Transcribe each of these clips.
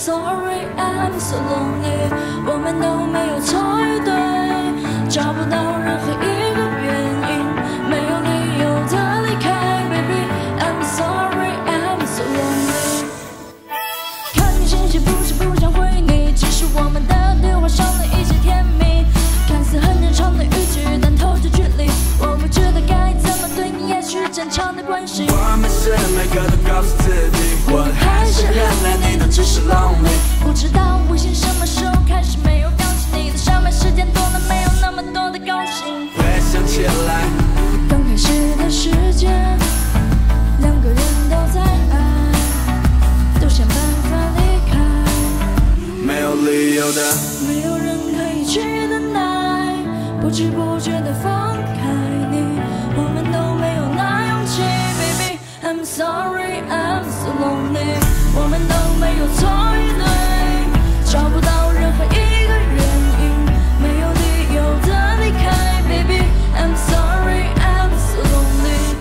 sorry I'm so lonely，我们都没有错与对，找不到任何一个原因，没有理由的离开。Baby I'm sorry I'm so lonely。看你信息不是不想回你，只是我们的对话少了一些甜蜜。看似很正常的语句，但透着距离。我不知道该怎么对你，也许正常的关系。我们是每个都告诉自己，我还是原来你的只是 lonely。So lonely，我们都没有错与对，找不到任何一个原因，没有理由的离开。Baby I'm sorry I'm so lonely。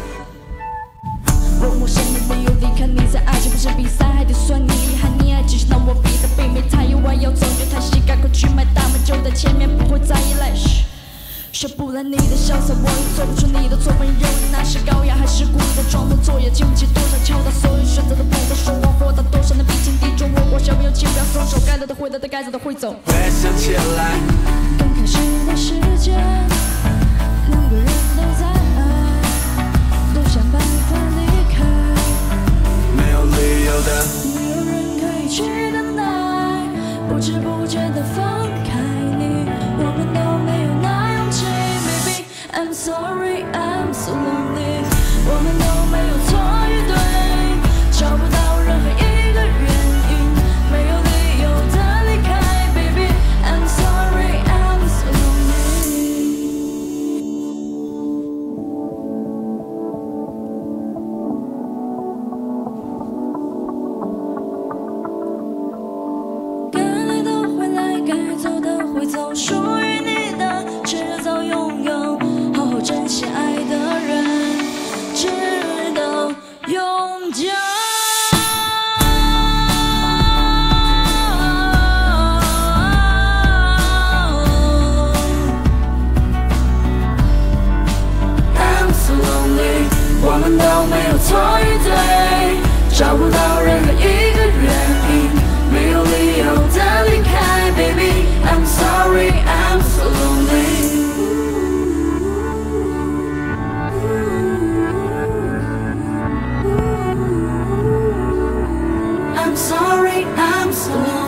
问我谁没有离开你，在爱情不是比赛，还得算你厉害。你爱只是当我比在背面，他意外要走对太细，赶快去买大门就在前面，不会再依赖。嘘，说不来你的潇洒，我也做不出你的作风。认为那是高雅，还是故意的装模作样？经不起请不要松手，该来的会来的，该走的会走。回想起来，刚开始的时间，两个人都在爱，都想办法离开。没有理由的。没有人可以去等待，不知不觉的放们都没有错与对，找不到任何一个原因，没有理由的离开。Baby I'm sorry I'm so lonely。I'm sorry I'm so lonely。